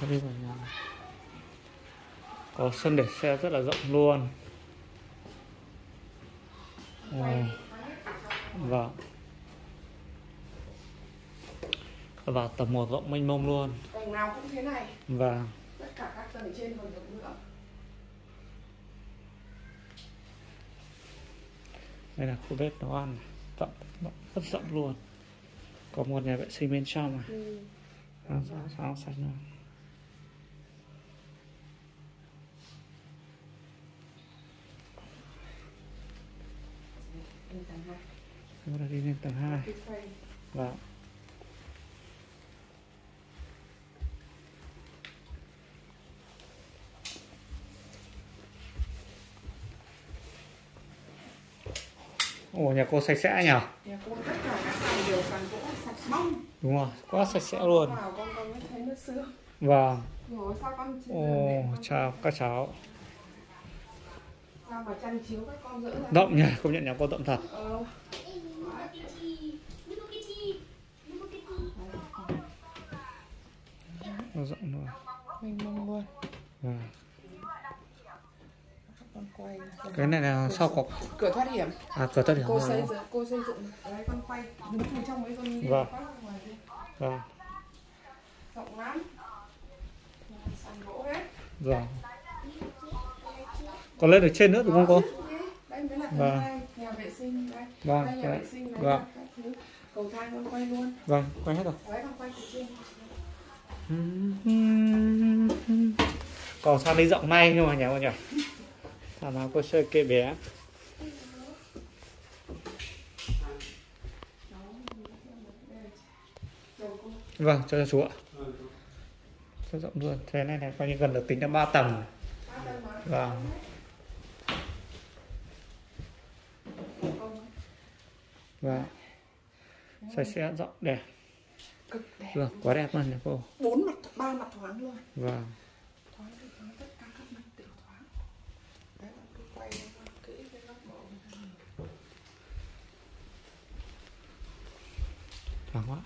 Tôi đi vào nhà có sân để xe rất là rộng luôn. Ồ. vâng. Và tầng một rộng mênh mông luôn. Tầng nào cũng thế này. Và tất cả các tầng trên còn rộng nữa. Đây là khu bếp nấu ăn rộng, rất rộng luôn. Có một nhà vệ sinh bên trong này. Ừ. sao, sao sạch nữa Lên tầng hai Chúng ta đi lên tầng 2 cái khay và Ồ nhà cô sạch sẽ nhỉ? Nhà cô tất cả các sàn đều sàn gỗ sạch bong Đúng rồi quá sạch sẽ luôn. Vào con con mới thấy nước sữa chưa Ồ chào các cháu sao mà chăn chiếu các con dỡ ra? Rộng nhỉ công nhận nhà cô rộng thật. Ờ. Nó rộng luôn. Mình mong luôn. Quay. Cái này là sau có cửa thoát hiểm. À cửa thoát hiểm. Cô rồi xây dựng cô xây dựng. Đấy con quay. Đứng từ trong ấy con đi Vâng. Vâng. Rộng lắm. Sàn gỗ hết. Rồi còn lên được trên nữa đúng không cô Vâng. hai nhà vệ sinh đây Vâng, Vâng. cầu thang con quay luôn. Vâng quay hết rồi. Còn sang đi rộng may nhưng mà nhà cô nhỉ? Thảo nào cô chơi kệ bé vâng cho cho chú ạ. Rất rộng luôn. Thế này này coi như gần được tính là ba tầng. Vâng vâng. Sạch sẽ rộng đẹp cực đẹp vâng quá đẹp luôn cô. Bốn mặt ba mặt thoáng luôn. Vâng. Thoáng thì thoáng tất cả các mặt đều thoáng. Đấy là cứ quay lên con kỹ cái góc độ này. quá